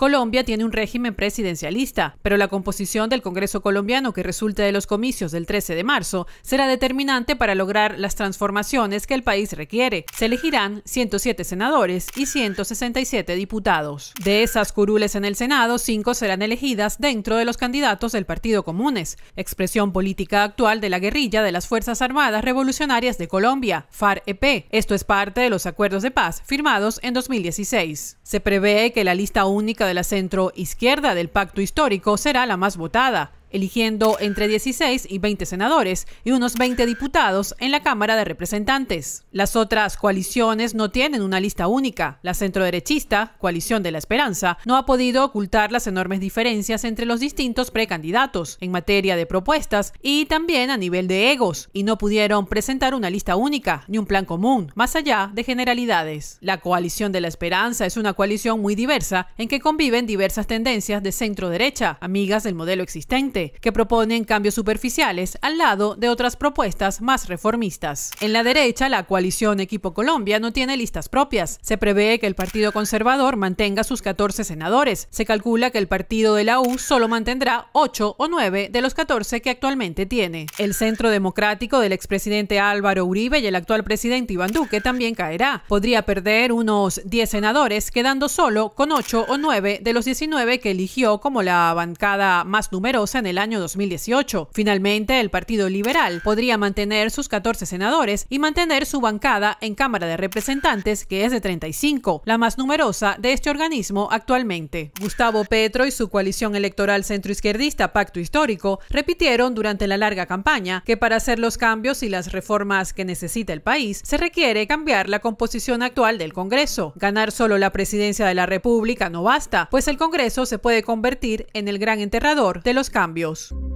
Colombia tiene un régimen presidencialista, pero la composición del Congreso colombiano que resulte de los comicios del 13 de marzo será determinante para lograr las transformaciones que el país requiere. Se elegirán 107 senadores y 167 diputados. De esas curules en el Senado, cinco serán elegidas dentro de los candidatos del Partido Comunes, expresión política actual de la guerrilla de las Fuerzas Armadas Revolucionarias de Colombia, FAR-EP. Esto es parte de los acuerdos de paz firmados en 2016. Se prevé que la lista única de la centro izquierda del pacto histórico será la más votada, eligiendo entre 16 y 20 senadores y unos 20 diputados en la Cámara de Representantes. Las otras coaliciones no tienen una lista única. La centroderechista, Coalición de la Esperanza, no ha podido ocultar las enormes diferencias entre los distintos precandidatos en materia de propuestas y también a nivel de egos, y no pudieron presentar una lista única ni un plan común, más allá de generalidades. La Coalición de la Esperanza es una coalición muy diversa en que conviven diversas tendencias de centro derecha, amigas del modelo existente que proponen cambios superficiales al lado de otras propuestas más reformistas. En la derecha, la coalición Equipo Colombia no tiene listas propias. Se prevé que el Partido Conservador mantenga sus 14 senadores. Se calcula que el partido de la U solo mantendrá 8 o 9 de los 14 que actualmente tiene. El Centro Democrático del expresidente Álvaro Uribe y el actual presidente Iván Duque también caerá. Podría perder unos 10 senadores, quedando solo con 8 o 9 de los 19 que eligió como la bancada más numerosa en el año 2018. Finalmente, el Partido Liberal podría mantener sus 14 senadores y mantener su bancada en Cámara de Representantes, que es de 35, la más numerosa de este organismo actualmente. Gustavo Petro y su coalición electoral centroizquierdista Pacto Histórico repitieron durante la larga campaña que para hacer los cambios y las reformas que necesita el país se requiere cambiar la composición actual del Congreso. Ganar solo la presidencia de la República no basta, pues el Congreso se puede convertir en el gran enterrador de los cambios.